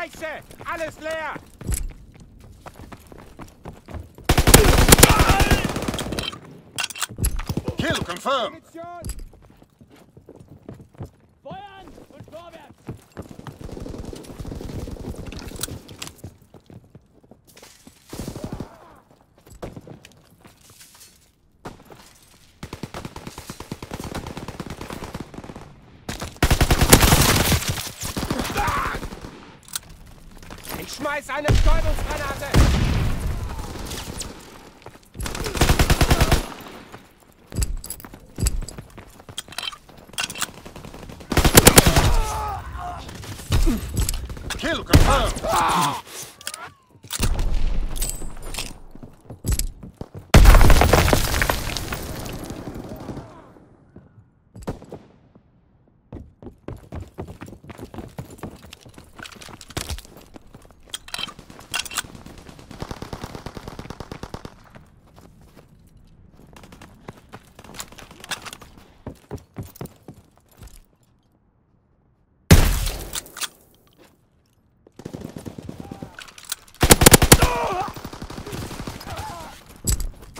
Scheiße! Alles leer! Kill confirmed. Schmeiß eine Betäubungsgranate! Kill confirmed.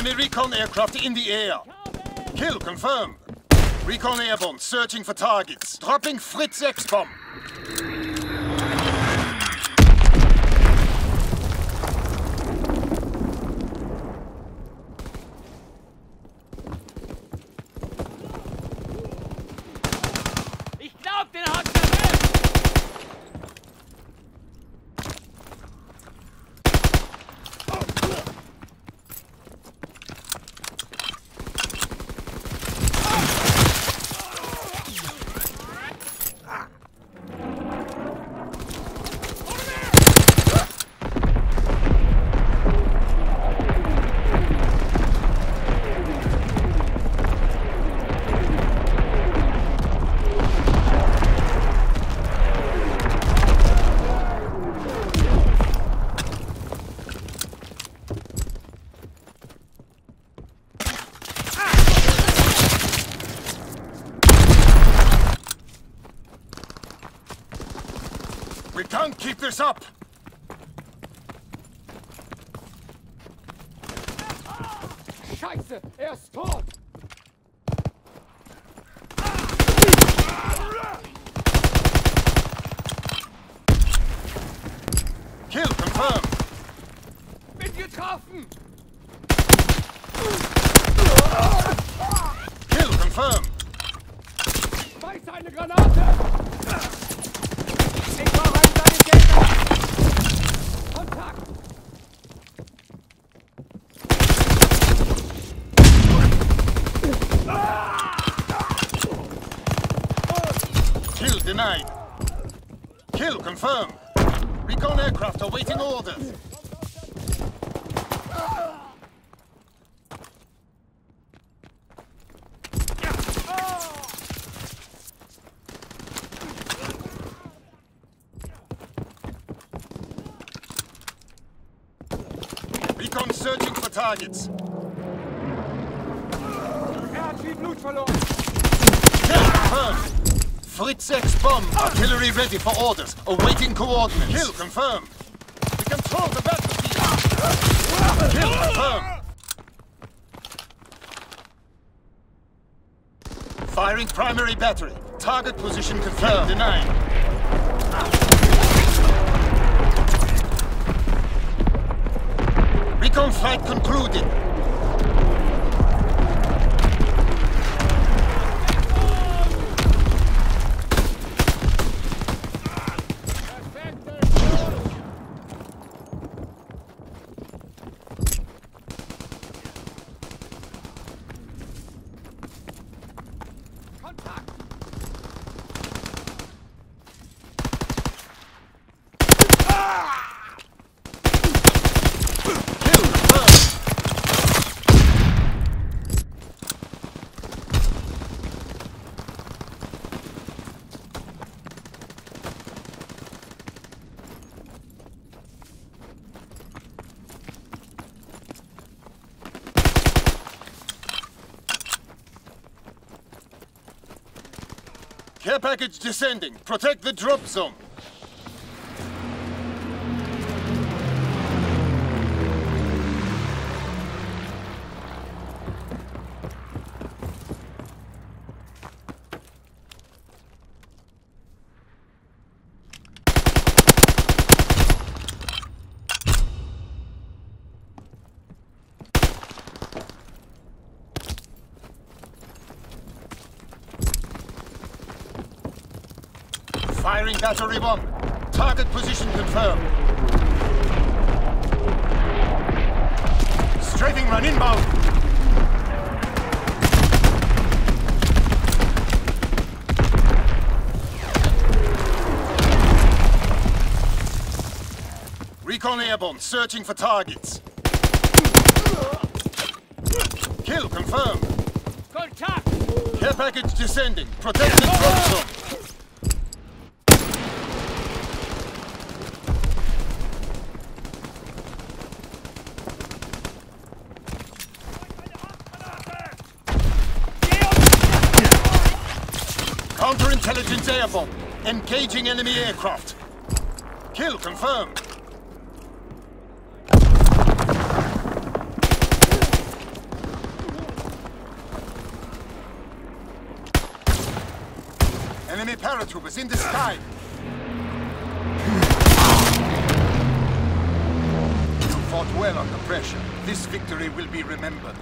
Enemy recon aircraft in the air. Kill confirmed. Recon airborne searching for targets. Dropping Fritz X bomb. Ich glaub, den hat er weg! We can't keep this up. Scheiße, er ist tot! Kill confirmed. Bin getroffen! Kill confirmed. Schmeiß eine Granate! Denied. Kill confirmed. Recon aircraft awaiting orders. Recon searching for targets. Er hat viel Blut verloren! Kill confirmed. Fritz X bomb. Artillery ready for orders. Awaiting coordinates. Kill confirmed. We control the battlefield. Kill confirmed. Firing primary battery. Target position confirmed. Denied. Recon flight concluded. Care package descending. Protect the drop zone. Firing battery bomb. Target position confirmed. Strafing run inbound. Recon airborne, searching for targets. Kill confirmed. Kontakt! Care package descending. Protect the drop zone. Engaging enemy aircraft. Kill confirmed. Enemy paratroopers in the sky. You fought well under pressure. This victory will be remembered.